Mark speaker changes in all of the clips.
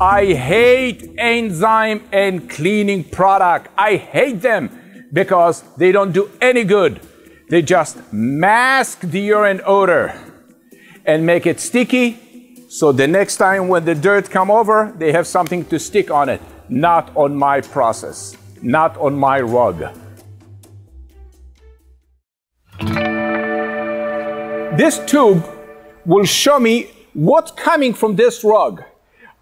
Speaker 1: I hate enzyme and cleaning product. I hate them because they don't do any good. They just mask the urine odor and make it sticky so the next time when the dirt come over, they have something to stick on it, not on my process, not on my rug. This tube will show me what's coming from this rug.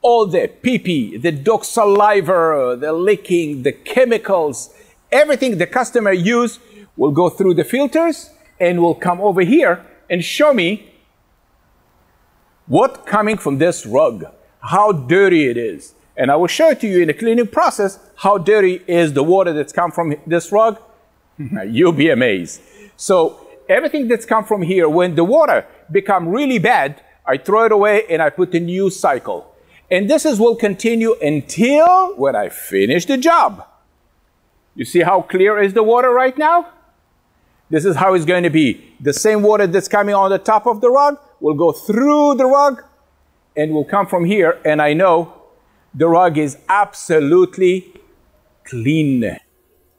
Speaker 1: All the pee-pee, the dog saliva, the licking, the chemicals, everything the customer use will go through the filters and will come over here and show me what coming from this rug, how dirty it is. And I will show it to you in the cleaning process how dirty is the water that's come from this rug. You'll be amazed. So everything that's come from here, when the water become really bad, I throw it away and I put a new cycle. And this is will continue until when I finish the job. You see how clear is the water right now? This is how it's going to be. The same water that's coming on the top of the rug will go through the rug and will come from here. And I know the rug is absolutely clean.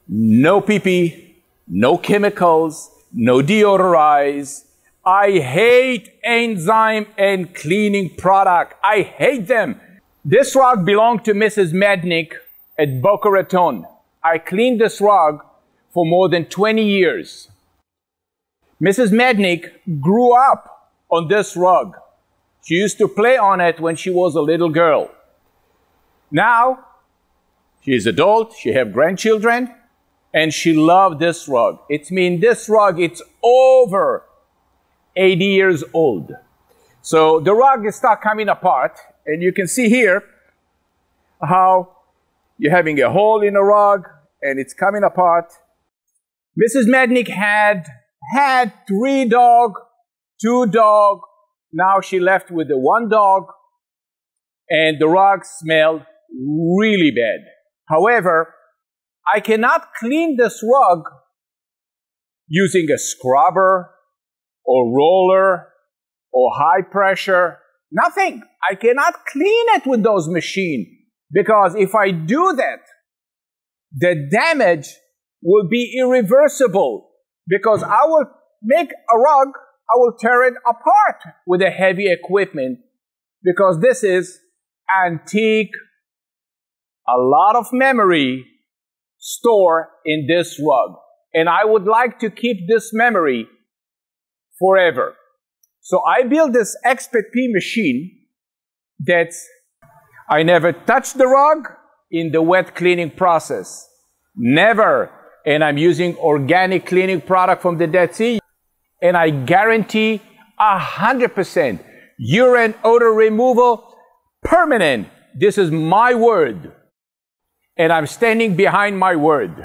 Speaker 1: No pee-pee, no chemicals, no deodorize. I hate enzyme and cleaning product. I hate them. This rug belonged to Mrs. Mednick at Boca Raton. I cleaned this rug for more than 20 years. Mrs. Mednick grew up on this rug. She used to play on it when she was a little girl. Now, she is adult, she have grandchildren, and she loved this rug. It means this rug, it's over 80 years old. So the rug is start coming apart, and you can see here how you're having a hole in the rug, and it's coming apart. Mrs. Mednick had had three dog, two dog. Now she left with the one dog, and the rug smelled really bad. However, I cannot clean this rug using a scrubber or roller or high pressure. Nothing. I cannot clean it with those machines because if I do that, the damage will be irreversible because I will make a rug, I will tear it apart with a heavy equipment because this is antique, a lot of memory store in this rug. And I would like to keep this memory forever. So I built this XpetPee machine that I never touched the rug in the wet cleaning process. Never. And I'm using organic cleaning product from the Dead Sea. And I guarantee a hundred percent urine odor removal permanent. This is my word and I'm standing behind my word.